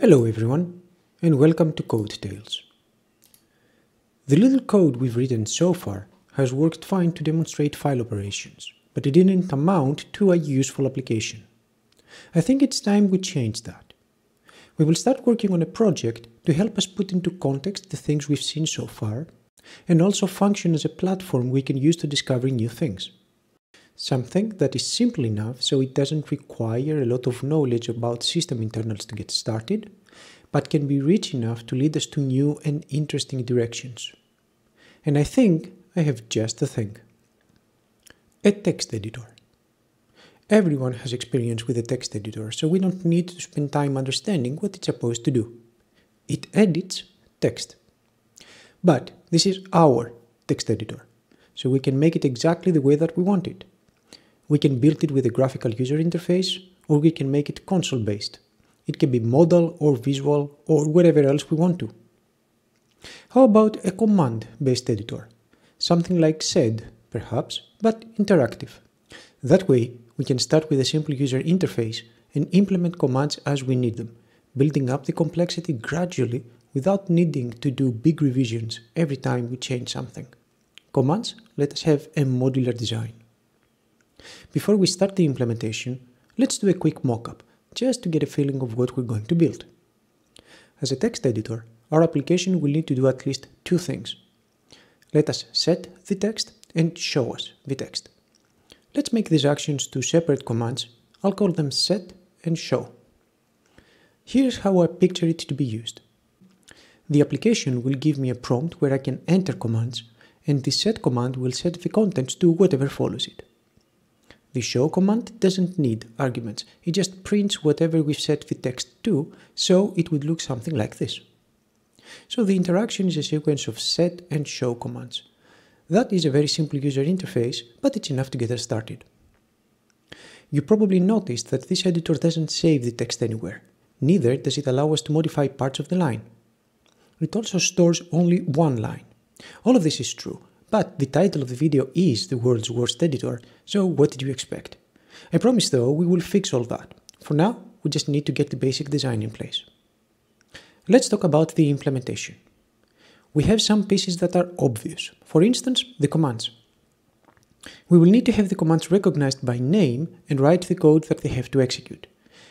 Hello everyone, and welcome to Code Tales. The little code we've written so far has worked fine to demonstrate file operations, but it didn't amount to a useful application. I think it's time we change that. We will start working on a project to help us put into context the things we've seen so far, and also function as a platform we can use to discover new things. Something that is simple enough so it doesn't require a lot of knowledge about system internals to get started, but can be rich enough to lead us to new and interesting directions. And I think I have just the thing. A text editor. Everyone has experience with a text editor, so we don't need to spend time understanding what it's supposed to do. It edits text. But this is our text editor, so we can make it exactly the way that we want it. We can build it with a graphical user interface, or we can make it console based. It can be modal or visual or whatever else we want to. How about a command based editor? Something like sed, perhaps, but interactive. That way, we can start with a simple user interface and implement commands as we need them, building up the complexity gradually without needing to do big revisions every time we change something. Commands let us have a modular design. Before we start the implementation, let's do a quick mockup, just to get a feeling of what we're going to build. As a text editor, our application will need to do at least two things. Let us set the text and show us the text. Let's make these actions two separate commands. I'll call them set and show. Here's how I picture it to be used. The application will give me a prompt where I can enter commands, and the set command will set the contents to whatever follows it. The show command doesn't need arguments, it just prints whatever we've set the text to, so it would look something like this. So the interaction is a sequence of set and show commands. That is a very simple user interface, but it's enough to get us started. You probably noticed that this editor doesn't save the text anywhere. Neither does it allow us to modify parts of the line. It also stores only one line. All of this is true, but the title of the video is the world's worst editor, so what did you expect? I promise though we will fix all that. For now, we just need to get the basic design in place. Let's talk about the implementation. We have some pieces that are obvious. For instance, the commands. We will need to have the commands recognized by name and write the code that they have to execute.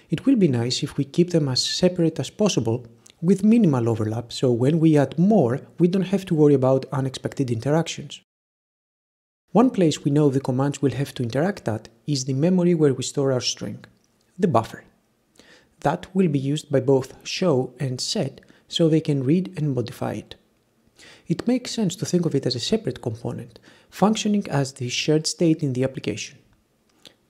It will be nice if we keep them as separate as possible with minimal overlap so when we add more, we don't have to worry about unexpected interactions. One place we know the commands will have to interact at is the memory where we store our string, the buffer. That will be used by both show and set so they can read and modify it. It makes sense to think of it as a separate component, functioning as the shared state in the application.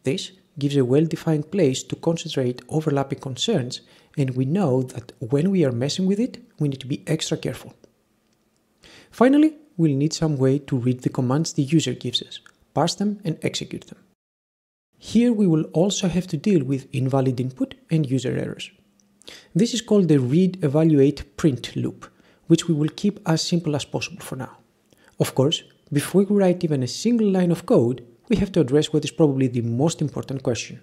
This gives a well-defined place to concentrate overlapping concerns and we know that when we are messing with it, we need to be extra careful. Finally, we'll need some way to read the commands the user gives us, parse them and execute them. Here we will also have to deal with invalid input and user errors. This is called the read evaluate print loop, which we will keep as simple as possible for now. Of course, before we write even a single line of code, we have to address what is probably the most important question.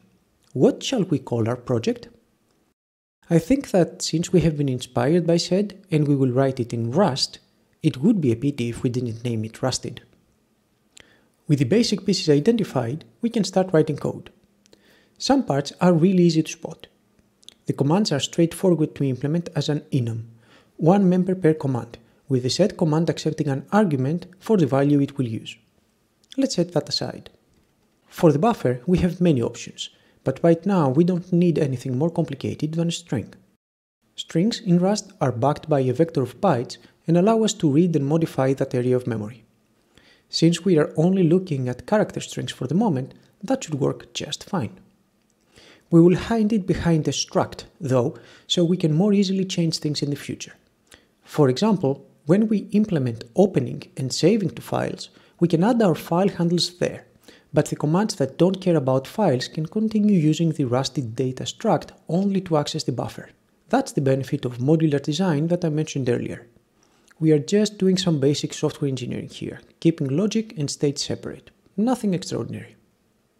What shall we call our project? I think that since we have been inspired by SED and we will write it in Rust, it would be a pity if we didn't name it Rusted. With the basic pieces identified, we can start writing code. Some parts are really easy to spot. The commands are straightforward to implement as an enum, one member per command, with the set command accepting an argument for the value it will use. Let's set that aside. For the buffer, we have many options, but right now we don't need anything more complicated than a string. Strings in Rust are backed by a vector of bytes and allow us to read and modify that area of memory. Since we are only looking at character strings for the moment, that should work just fine. We will hide it behind a struct, though, so we can more easily change things in the future. For example, when we implement opening and saving to files, we can add our file handles there but the commands that don't care about files can continue using the rusted data struct only to access the buffer. That's the benefit of modular design that I mentioned earlier. We are just doing some basic software engineering here, keeping logic and state separate. Nothing extraordinary.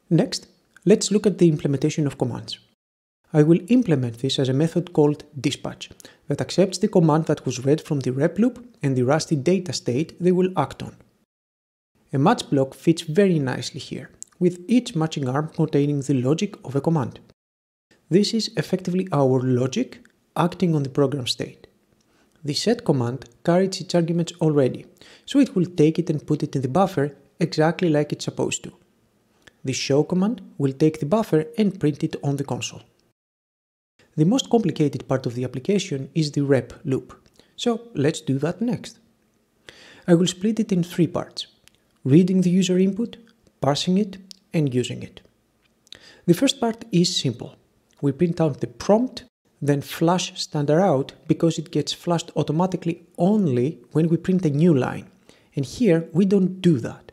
Next, let's look at the implementation of commands. I will implement this as a method called dispatch that accepts the command that was read from the REPL loop and the rusted data state they will act on. A match block fits very nicely here, with each matching arm containing the logic of a command. This is effectively our logic acting on the program state. The set command carries its arguments already, so it will take it and put it in the buffer exactly like it's supposed to. The show command will take the buffer and print it on the console. The most complicated part of the application is the REPL loop, so let's do that next. I will split it in three parts, reading the user input, parsing it, and using it. The first part is simple. We print out the prompt, then flush standard out because it gets flushed automatically only when we print a new line. And here we don't do that.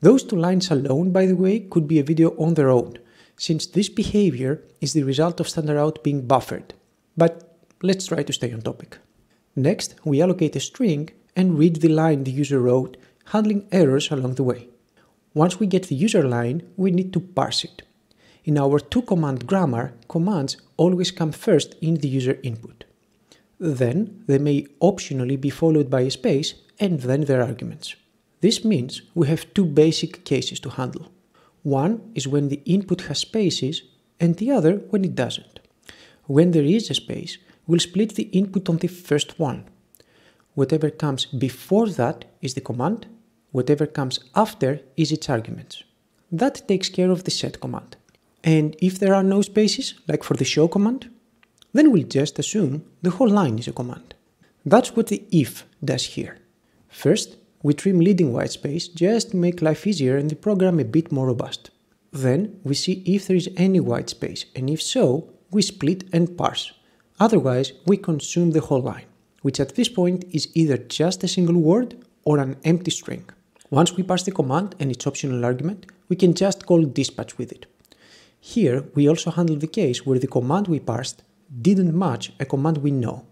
Those two lines alone, by the way, could be a video on their own, since this behavior is the result of standard out being buffered. But let's try to stay on topic. Next, we allocate a string and read the line the user wrote, handling errors along the way. Once we get the user line, we need to parse it. In our two-command grammar, commands always come first in the user input. Then, they may optionally be followed by a space and then their arguments. This means we have two basic cases to handle. One is when the input has spaces and the other when it doesn't. When there is a space, we'll split the input on the first one. Whatever comes before that is the command, whatever comes after is its arguments. That takes care of the set command. And if there are no spaces, like for the show command, then we'll just assume the whole line is a command. That's what the if does here. First, we trim leading white space just to make life easier and the program a bit more robust. Then we see if there is any white space and if so, we split and parse. Otherwise, we consume the whole line, which at this point is either just a single word or an empty string. Once we parse the command and its optional argument, we can just call dispatch with it. Here, we also handle the case where the command we parsed didn't match a command we know.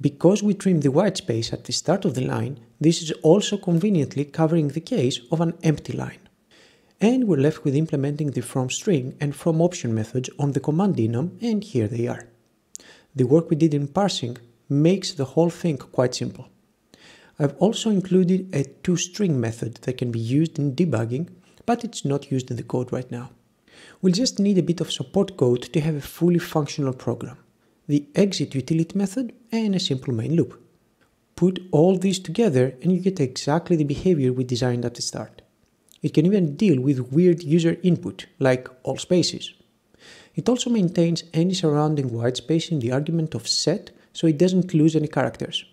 Because we trim the white space at the start of the line, this is also conveniently covering the case of an empty line. And we're left with implementing the from string and from option methods on the command enum, and here they are. The work we did in parsing makes the whole thing quite simple. I've also included a toString method that can be used in debugging, but it's not used in the code right now. We'll just need a bit of support code to have a fully functional program the exit utility method, and a simple main loop. Put all these together and you get exactly the behavior we designed at the start. It can even deal with weird user input, like all spaces. It also maintains any surrounding white space in the argument of set so it doesn't lose any characters.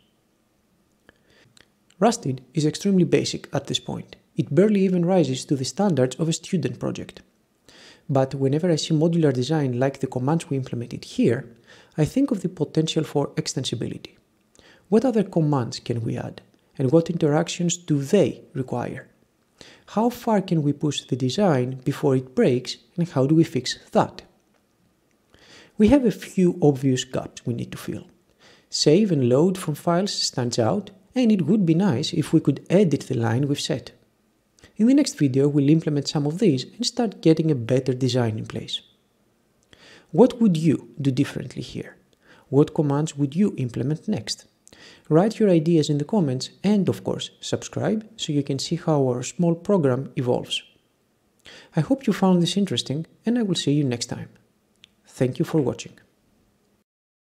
Rusted is extremely basic at this point. It barely even rises to the standards of a student project. But whenever I see modular design like the commands we implemented here, I think of the potential for extensibility. What other commands can we add? And what interactions do they require? How far can we push the design before it breaks and how do we fix that? We have a few obvious gaps we need to fill. Save and load from files stands out and it would be nice if we could edit the line we've set. In the next video we'll implement some of these and start getting a better design in place. What would you do differently here? What commands would you implement next? Write your ideas in the comments and of course subscribe so you can see how our small program evolves. I hope you found this interesting and I will see you next time. Thank you for watching.